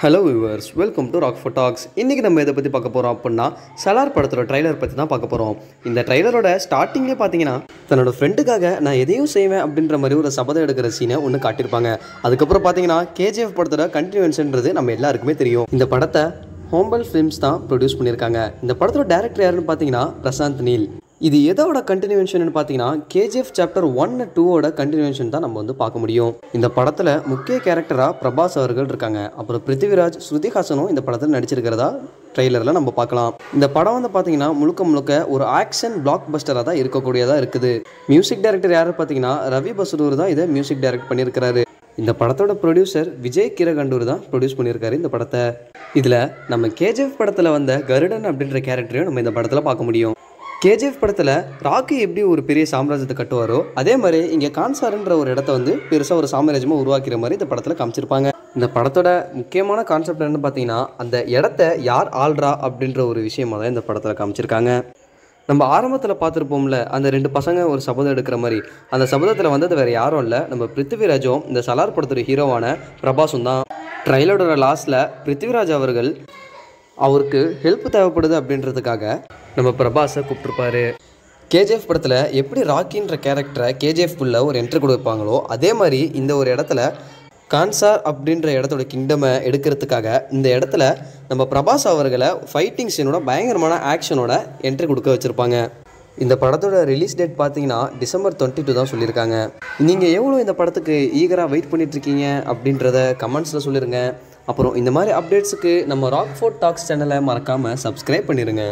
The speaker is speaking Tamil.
Hello viewers welcome to rock ஃபோட்டாக்ஸ் இன்றைக்கி நம்ம இதை பற்றி பார்க்க போகிறோம் அப்படின்னா சலார் படத்தோட ட்ரைலர் பற்றி தான் பார்க்க போகிறோம் இந்த ட்ரைலரோட ஸ்டார்டிங்லேயே பார்த்தீங்கன்னா தன்னோட ஃப்ரெண்டுக்காக நான் எதையும் செய்வேன் அப்படின்ற மாதிரி ஒரு சபதம் எடுக்கிற சீனை ஒன்று காட்டியிருப்பாங்க. அதுக்கப்புறம் பார்த்தீங்கன்னா கேஜிஎஃப் படத்தோட கண்டினியூன்ஸ்ன்றது நம்ம எல்லாருக்குமே தெரியும். இந்த படத்தை ஹோம்பல் ஃபிலிம்ஸ் தான் ப்ரொடியூஸ் பண்ணியிருக்காங்க. இந்த படத்தோட டேரக்டர் யாருன்னு பார்த்தீங்கன்னா பிரசாந்த் நீல் இது எதோட கண்டினியூஷன் பார்த்தீங்கன்னா கேஜிஎஃப் சாப்டர் ஒன் டூவோட கண்டினியூஷன் தான் நம்ம வந்து பார்க்க முடியும். இந்த படத்தில் முக்கிய கேரக்டராக பிரபாஸ் அவர்கள் இருக்காங்க. அப்புறம் பிருத்திவிராஜ் ஸ்ருதிஹாசனும் இந்த படத்தில் நடிச்சிருக்கிறதா ட்ரெய்லரில் நம்ம பார்க்கலாம். இந்த படம் வந்து பார்த்தீங்கன்னா முழுக்க முழுக்க ஒரு ஆக்ஷன் பிளாக் பஸ்டராக தான் இருக்கக்கூடியதாக இருக்குது. மியூசிக் டைரக்டர் யார் பார்த்தீங்கன்னா ரவி பசுரூர் தான் இதை மியூசிக் டைரக்ட் பண்ணியிருக்கிறாரு. இந்த படத்தோட ப்ரொடியூசர் விஜய் கிரகண்டூர் தான் ப்ரொடியூஸ் பண்ணியிருக்காரு இந்த படத்தை. இதில் நம்ம கேஜிஎஃப் படத்தில் வந்த கருடன் அப்படின்ற கேரக்டரையும் நம்ம இந்த படத்தில் பார்க்க முடியும். கேஜிஎஃப் படத்தில் ராக்கி எப்படி ஒரு பெரிய சாம்ராஜ்யத்தை கட்டுவாரோ அதே மாதிரி இங்கே கான்சார்ன்ற ஒரு இடத்த வந்து பெருசாக ஒரு சாம்ராஜ்யமாக உருவாக்கிற மாதிரி இந்த படத்தில் காமிச்சிருப்பாங்க. இந்த படத்தோட முக்கியமான கான்செப்ட் என்னன்னு பார்த்தீங்கன்னா அந்த இடத்த யார் ஆள்றா அப்படின்ற ஒரு விஷயமா தான் இந்த படத்தில் காமிச்சிருக்காங்க. நம்ம ஆரம்பத்தில் பார்த்துருப்போம்ல அந்த ரெண்டு பசங்க ஒரு சபதம் எடுக்கிற மாதிரி. அந்த சபதத்தில் வந்தது வேறு யாரும் இல்லை. நம்ம பிருத்திவிராஜும் இந்த சலார் படத்தோட ஹீரோவான பிரபாசும் தான். ட்ரைலரோட லாஸ்ட்டில் பிருத்திவிராஜ் அவர்கள் அவருக்கு ஹெல்ப் தேவைப்படுது அப்படின்றதுக்காக நம்ம பிரபாஸை கூப்பிட்ருப்பாரு கேஜிஎஃப் படத்தில் எப்படி ராக்கின்ற கேரக்டரை கேஜிஎஃப்குள்ளே ஒரு என்ட்ரி கொடுப்பாங்களோ அதே மாதிரி இந்த ஒரு இடத்துல கான்சார் அப்படின்ற இடத்தோட கிங்டமை எடுக்கிறதுக்காக இந்த இடத்துல நம்ம பிரபாஸ் அவர்களை ஃபைட்டிங் சீனோட பயங்கரமான ஆக்ஷனோட என்ட்ரி கொடுக்க வச்சுருப்பாங்க. இந்த படத்தோட ரிலீஸ் டேட் பார்த்தீங்கன்னா டிசம்பர் டுவெண்ட்டி டூ தான் சொல்லியிருக்காங்க. நீங்கள் எவ்வளோ இந்த படத்துக்கு ஈகராக வெயிட் பண்ணிகிட்ருக்கீங்க அப்படின்றத கமெண்ட்ஸில் சொல்லிடுங்க அப்புறம் இந்த மாதிரி அப்டேட்ஸுக்கு நம்ம ராக் ஃபோர்ட் டாக்ஸ் சேனலை மறக்காமல் சப்ஸ்கிரைப் பண்ணிடுங்க